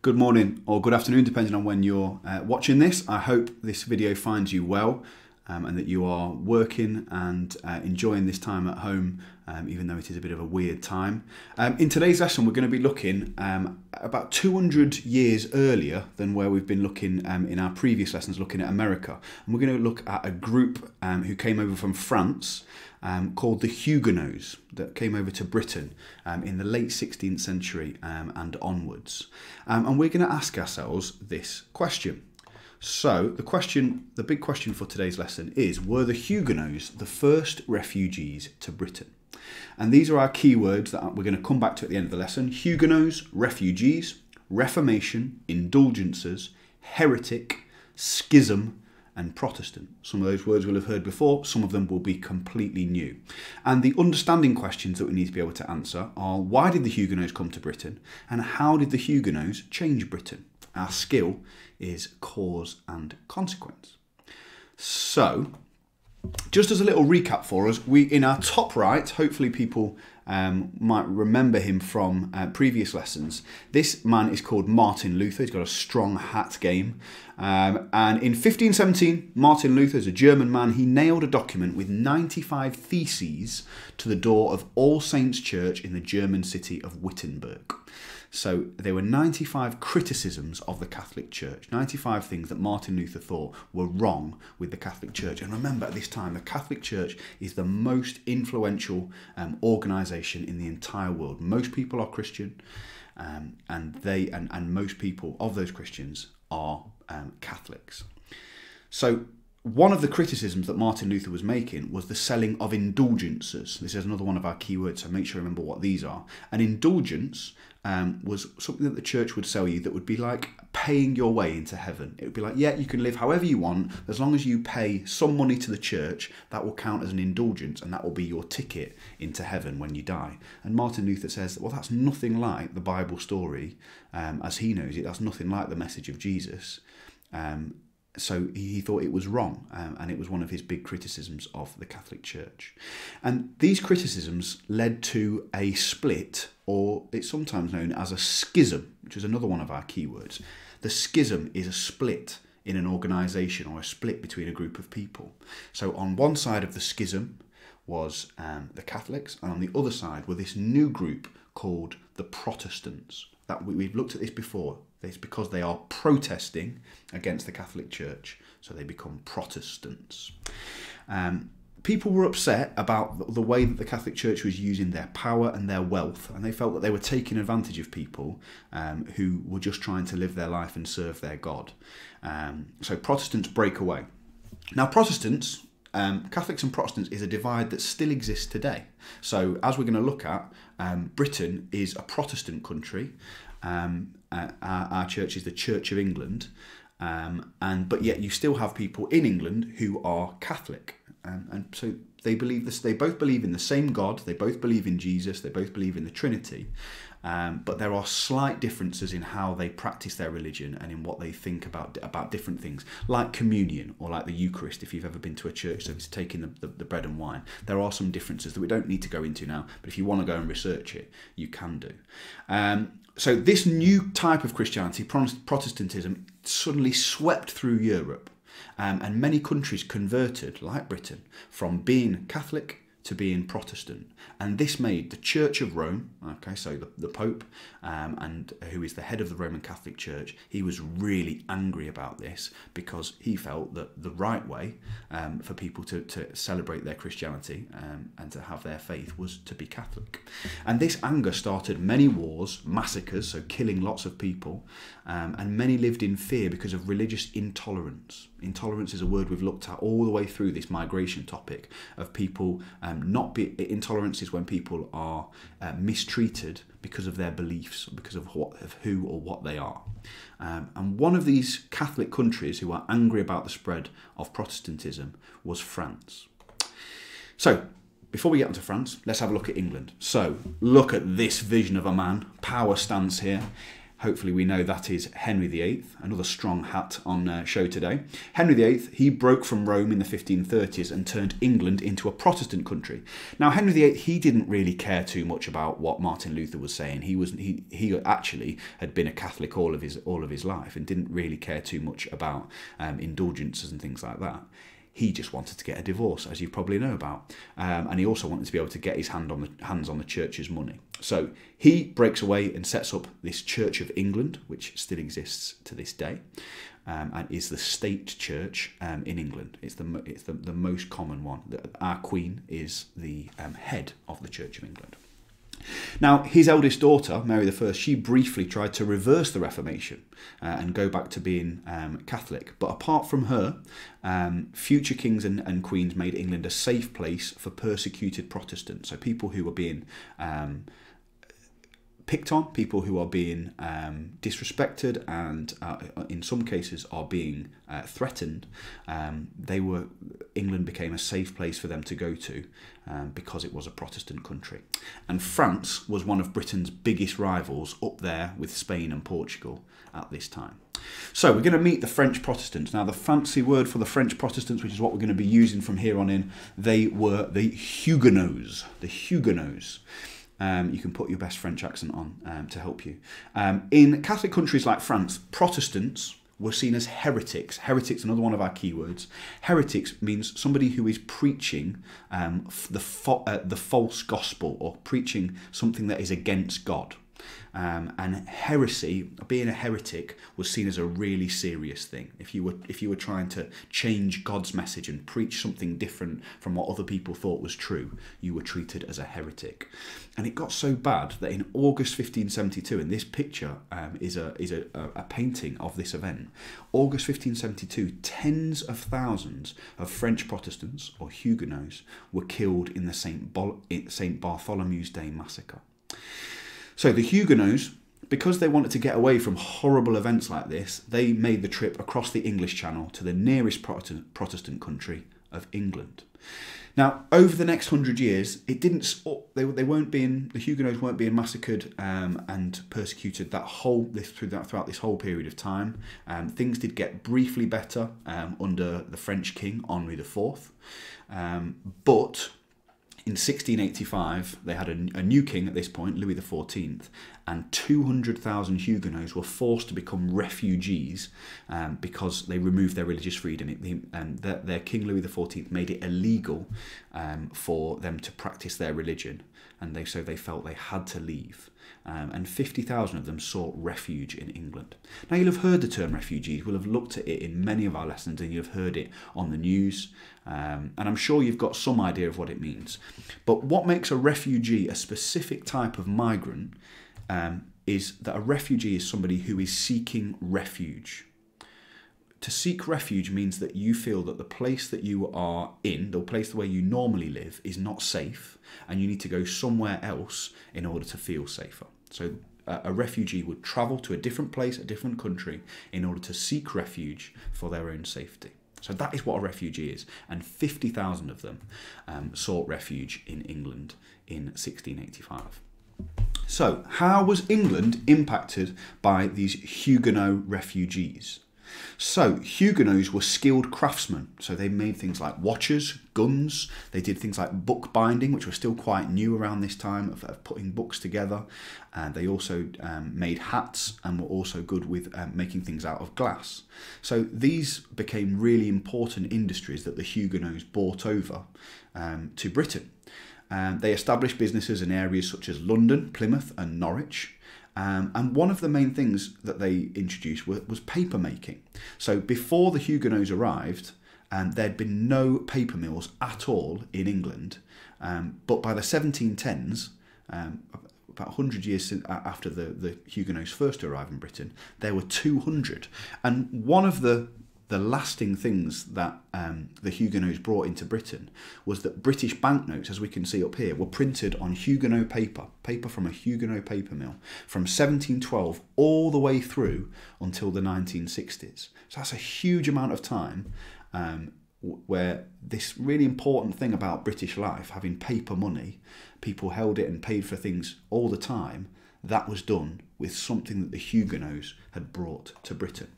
good morning or good afternoon, depending on when you're uh, watching this. I hope this video finds you well um, and that you are working and uh, enjoying this time at home, um, even though it is a bit of a weird time. Um, in today's lesson, we're going to be looking um, about 200 years earlier than where we've been looking um, in our previous lessons, looking at America. And we're going to look at a group um, who came over from France um, called the Huguenots that came over to Britain um, in the late 16th century um, and onwards. And we're going to ask ourselves this question. So, the question, the big question for today's lesson is Were the Huguenots the first refugees to Britain? And these are our keywords that we're going to come back to at the end of the lesson Huguenots, refugees, Reformation, indulgences, heretic, schism, and Protestant. Some of those words we'll have heard before, some of them will be completely new. And the understanding questions that we need to be able to answer are why did the Huguenots come to Britain and how did the Huguenots change Britain? Our skill is cause and consequence. So, just as a little recap for us, we in our top right, hopefully people um, might remember him from uh, previous lessons. This man is called Martin Luther. He's got a strong hat game. Um, and in 1517, Martin Luther is a German man. He nailed a document with 95 theses to the door of All Saints Church in the German city of Wittenberg. So there were 95 criticisms of the Catholic Church, 95 things that Martin Luther thought were wrong with the Catholic Church. And remember, at this time, the Catholic Church is the most influential um, organisation in the entire world. Most people are Christian, um, and they and, and most people of those Christians are um, Catholics. So one of the criticisms that Martin Luther was making was the selling of indulgences. This is another one of our keywords, so make sure you remember what these are. An indulgence um, was something that the church would sell you that would be like paying your way into heaven. It would be like, yeah, you can live however you want, as long as you pay some money to the church, that will count as an indulgence and that will be your ticket into heaven when you die. And Martin Luther says, well, that's nothing like the Bible story um, as he knows it. That's nothing like the message of Jesus. Um, so he thought it was wrong, um, and it was one of his big criticisms of the Catholic Church. And these criticisms led to a split, or it's sometimes known as a schism, which is another one of our keywords. The schism is a split in an organisation or a split between a group of people. So on one side of the schism was um, the Catholics, and on the other side were this new group called the Protestants. That we, we've looked at this before. It's because they are protesting against the Catholic Church, so they become Protestants. Um, people were upset about the way that the Catholic Church was using their power and their wealth, and they felt that they were taking advantage of people um, who were just trying to live their life and serve their God. Um, so Protestants break away. Now, Protestants, um, Catholics and Protestants, is a divide that still exists today. So, as we're going to look at, um, Britain is a Protestant country, um, uh, our, our, church is the Church of England, um, and but yet you still have people in England who are Catholic, um, and so they believe this. They both believe in the same God. They both believe in Jesus. They both believe in the Trinity. Um, but there are slight differences in how they practice their religion and in what they think about about different things, like communion or like the Eucharist. If you've ever been to a church so it's taking the, the, the bread and wine, there are some differences that we don't need to go into now. But if you want to go and research it, you can do. Um, so this new type of Christianity, Protestantism, suddenly swept through Europe, um, and many countries converted, like Britain, from being Catholic to being Protestant. And this made the Church of Rome, okay, so the, the Pope, um, and who is the head of the Roman Catholic Church, he was really angry about this because he felt that the right way um, for people to, to celebrate their Christianity um, and to have their faith was to be Catholic. And this anger started many wars, massacres, so killing lots of people, um, and many lived in fear because of religious intolerance. Intolerance is a word we've looked at all the way through this migration topic of people um, not be intolerance is when people are uh, mistreated because of their beliefs, because of what of who or what they are. Um, and one of these Catholic countries who are angry about the spread of Protestantism was France. So before we get onto France, let's have a look at England. So look at this vision of a man. Power stands here. Hopefully we know that is Henry VIII, another strong hat on uh, show today. Henry VIII, he broke from Rome in the 1530s and turned England into a Protestant country. Now, Henry VIII, he didn't really care too much about what Martin Luther was saying. He was he he actually had been a Catholic all of his all of his life and didn't really care too much about um, indulgences and things like that he just wanted to get a divorce, as you probably know about, um, and he also wanted to be able to get his hand on the hands on the church's money. So he breaks away and sets up this Church of England, which still exists to this day, um, and is the state church um, in England. It's the it's the, the most common one. Our Queen is the um, head of the Church of England. Now, his eldest daughter, Mary I, she briefly tried to reverse the Reformation uh, and go back to being um, Catholic. But apart from her, um, future kings and, and, queens made England a safe place for persecuted Protestants, so people who were being um, picked on, people who are being um, disrespected, and uh, in some cases are being uh, threatened. Um, they were England became a safe place for them to go to um, because it was a Protestant country, and France was one of Britain's biggest rivals, up there with Spain and Portugal at this time. So we're going to meet the French Protestants. Now, the fancy word for the French Protestants, which is what we're going to be using from here on in, they were the Huguenots. The Huguenots. Um, you can put your best French accent on um, to help you. Um, in Catholic countries like France, Protestants were seen as heretics. Heretics, another one of our keywords. Heretics means somebody who is preaching um, the, fo- uh, the false gospel or preaching something that is against God. Um, and heresy, being a heretic, was seen as a really serious thing. If you were if you were trying to change God's message and preach something different from what other people thought was true, you were treated as a heretic. And it got so bad that in August 1572, and this picture um, is a is a, a painting of this event. August 1572, tens of thousands of French Protestants or Huguenots were killed in the Saint, Saint Bartholomew's Day massacre. So the Huguenots, because they wanted to get away from horrible events like this, they made the trip across the English Channel to the nearest Protestant country of England. Now, over the next hundred years, it didn't. They, they weren't being the Huguenots weren't being massacred um, and persecuted that whole this through that throughout this whole period of time. Um, things did get briefly better um, under the French king Henri IV, um, but in 1685, they had a, a, new king at this point, Louis XIV, and 200,000 Huguenots were forced to become refugees um, because they removed their religious freedom. It, and their, their, king Louis XIV made it illegal um, for them to practice their religion, and they so they felt they had to leave um, and 50,000 of them sought refuge in England. Now, you'll have heard the term refugees, we'll have looked at it in many of our lessons, and you'll have heard it on the news, um, and I'm sure you've got some idea of what it means. But what makes a refugee a specific type of migrant um, is that a refugee is somebody who is seeking refuge. To seek refuge means that you feel that the place that you are in, the place where you normally live, is not safe, and you need to go somewhere else in order to feel safer. So a refugee would travel to a different place, a different country, in order to seek refuge for their own safety. So that is what a refugee is, and 50,000 of them um, sought refuge in England in 1685. So, how was England impacted by these Huguenot refugees? So, Huguenots were skilled craftsmen. So, they made things like watches, guns, they did things like bookbinding, which was still quite new around this time of, of putting books together. And they also um, made hats and were also good with um, making things out of glass. So, these became really important industries that the Huguenots brought over um, to Britain. Um, they established businesses in areas such as London, Plymouth, and Norwich. Um, and one of the main things that they introduced was, was paper making. So before the Huguenots arrived, um, there'd been no paper mills at all in England. Um, but by the 1710s, um, about 100 years after the, the Huguenots first arrived in Britain, there were 200. And one of the the lasting things that um, the Huguenots brought into Britain was that British banknotes, as we can see up here, were printed on Huguenot paper, paper from a Huguenot paper mill, from 1712 all the way through until the 1960s. So that's a huge amount of time um, where this really important thing about British life, having paper money, people held it and paid for things all the time, that was done with something that the Huguenots had brought to Britain.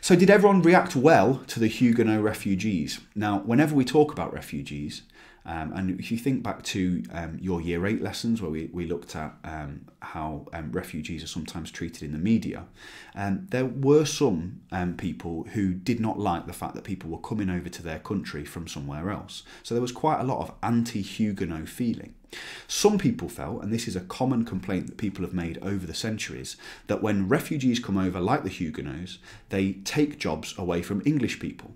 So, did everyone react well to the Huguenot refugees? Now, whenever we talk about refugees, um, and if you think back to um, your year eight lessons where we, we looked at um, how um, refugees are sometimes treated in the media, um, there were some um, people who did not like the fact that people were coming over to their country from somewhere else. So there was quite a lot of anti Huguenot feeling. Some people felt, and this is a common complaint that people have made over the centuries, that when refugees come over, like the Huguenots, they take jobs away from English people.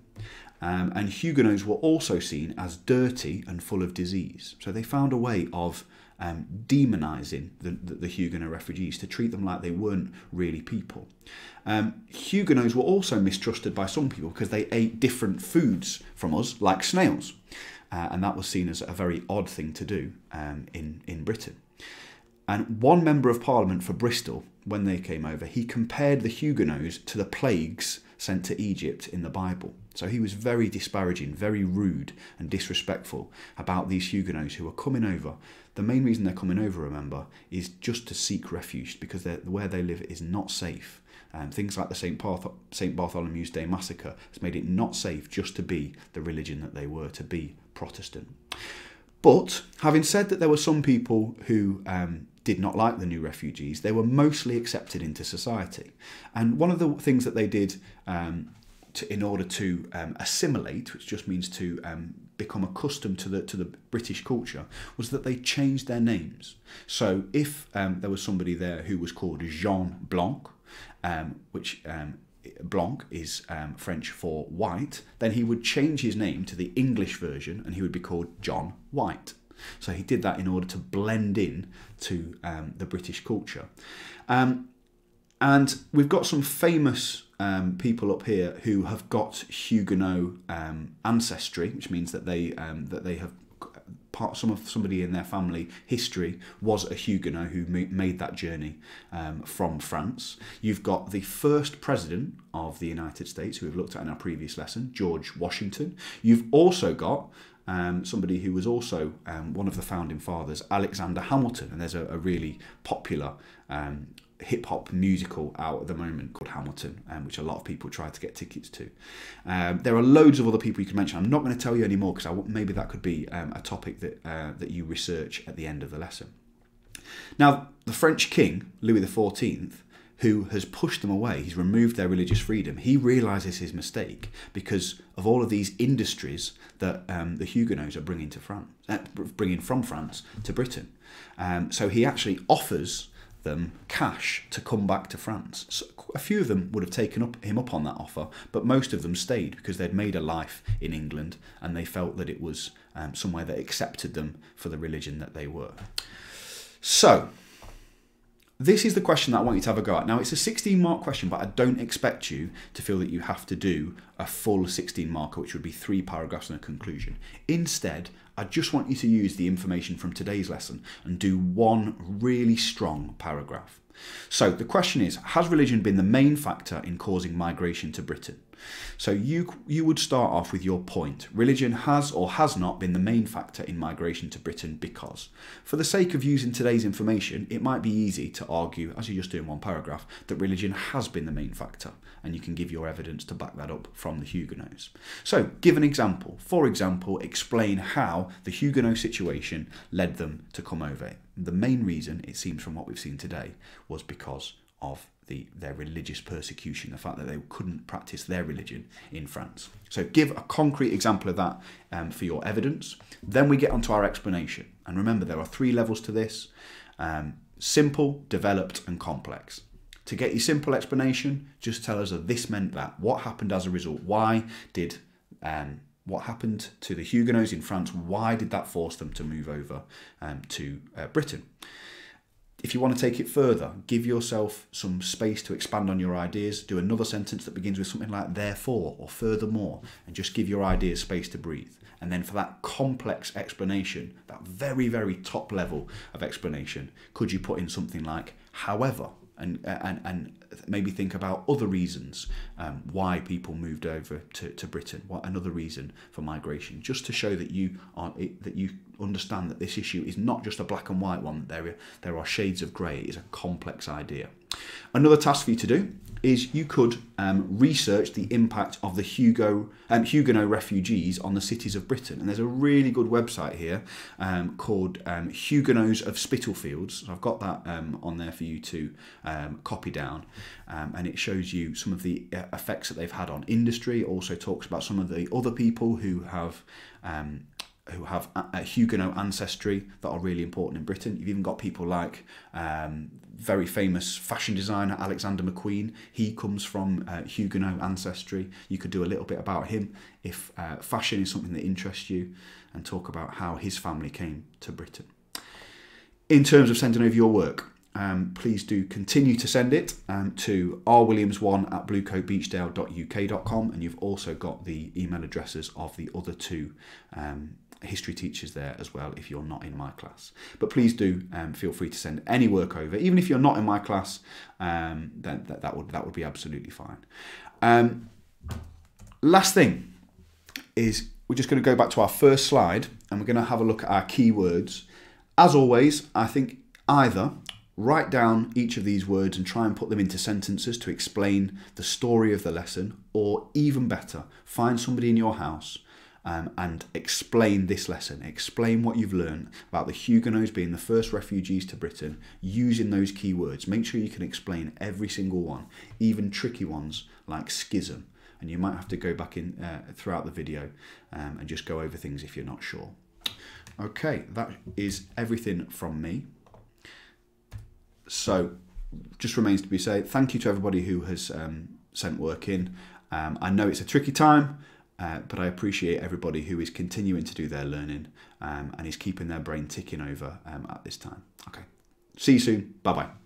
Um, and Huguenots were also seen as dirty and full of disease. So they found a way of um, demonising the, the, the, Huguenot refugees to treat them like they weren't really people. Um, Huguenots were also mistrusted by some people because they ate different foods from us, like snails. Uh, and that was seen as a very odd thing to do um, in, in Britain. And one member of parliament for Bristol, when they came over, he compared the Huguenots to the plagues sent to Egypt in the Bible. So he was very disparaging, very rude and disrespectful about these Huguenots who were coming over. The main reason they're coming over, remember, is just to seek refuge because where they live is not safe. Um, things like the St. Barth- St. Bartholomew's Day massacre has made it not safe just to be the religion that they were, to be Protestant. But having said that, there were some people who um, did not like the new refugees. They were mostly accepted into society. And one of the things that they did um, to, in order to um, assimilate, which just means to um, become accustomed to the to the British culture, was that they changed their names. So if um, there was somebody there who was called Jean Blanc, um, which Blanc is um, French for white, then he would change his name to the English version and he would be called John White. So he did that in order to blend in to um, the British culture. Um, and we've got some famous um, people up here who have got Huguenot um, ancestry, which means that they um, that they have part some of somebody in their family history was a Huguenot who made that journey um, from France. You've got the first president of the United States, who we've looked at in our previous lesson, George Washington. You've also got um, somebody who was also um, one of the founding fathers, Alexander Hamilton, and there's a, a really popular um, hip hop musical out at the moment called Hamilton, um, which a lot of people try to get tickets to. Um, there are loads of other people you can mention. I'm not going to tell you anymore because maybe that could be um, a topic that uh, that you research at the end of the lesson. Now, the French king Louis XIV who has pushed them away. He's removed their religious freedom. He realizes his mistake because of all of these industries that um, the Huguenots are bringing to France, uh, bringing from France to Britain. Um, so he actually offers them cash to come back to France. So a few of them would have taken up, him up on that offer, but most of them stayed because they'd made a life in England and they felt that it was um, somewhere that accepted them for the religion that they were. So, this is the question that I want you to have a go at. Now, it's a 16 mark question, but I don't expect you to feel that you have to do a full 16 marker, which would be three paragraphs and a conclusion. Instead, I just want you to use the information from today's lesson and do one really strong paragraph. So, the question is Has religion been the main factor in causing migration to Britain? So you you would start off with your point. Religion has or has not been the main factor in migration to Britain because, for the sake of using today's information, it might be easy to argue, as you just do in one paragraph, that religion has been the main factor, and you can give your evidence to back that up from the Huguenots. So give an example. For example, explain how the Huguenot situation led them to come over. The main reason, it seems from what we've seen today, was because of the, their religious persecution, the fact that they couldn't practice their religion in France. So give a concrete example of that um, for your evidence. Then we get onto our explanation. And remember, there are three levels to this um, simple, developed, and complex. To get your simple explanation, just tell us that this meant that. What happened as a result? Why did um, what happened to the Huguenots in France? Why did that force them to move over um, to uh, Britain? If you want to take it further, give yourself some space to expand on your ideas. Do another sentence that begins with something like therefore or furthermore, and just give your ideas space to breathe. And then for that complex explanation, that very, very top level of explanation, could you put in something like however, and and and maybe think about other reasons um, why people moved over to, to Britain. What another reason for migration, just to show that you are that you understand that this issue is not just a black and white one. There there are shades of grey. It is a complex idea. Another task for you to do is you could um, research the impact of the Hugo um, Huguenot refugees on the cities of Britain. And there's a really good website here um, called um, Huguenots of Spitalfields. I've got that um, on there for you to um, copy down. and it shows you some of the uh, effects that they've had on industry. It also talks about some of the other people who have who have a Huguenot ancestry that are really important in Britain. You've even got people like um, very famous fashion designer Alexander McQueen. He comes from uh, Huguenot ancestry. You could do a little bit about him if uh, fashion is something that interests you and talk about how his family came to Britain. In terms of sending over your work, um, please do continue to send it um, to rwilliams1 at bluecoatbeechdale.uk.com and you've also got the email addresses of the other two um, history teachers there as well if you're not in my class. But please do um, feel free to send any work over, even if you're not in my class. Um, then that, that would that would be absolutely fine. Um, last thing is we're just going to go back to our first slide and we're going to have a look at our keywords. As always, I think either write down each of these words and try and put them into sentences to explain the story of the lesson, or even better, find somebody in your house um, and explain this lesson. Explain what you've learned about the Huguenots being the first refugees to Britain using those keywords. Make sure you can explain every single one, even tricky ones like schism. And you might have to go back in uh, throughout the video um, and just go over things if you're not sure. Okay, that is everything from me. So, just remains to be said, thank you to everybody who has um, sent work in. Um, I know it's a tricky time. Uh, but I appreciate everybody who is continuing to do their learning um, and is keeping their brain ticking over um, at this time. Okay. See you soon. Bye bye.